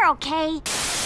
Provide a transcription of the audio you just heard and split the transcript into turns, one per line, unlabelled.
You're okay.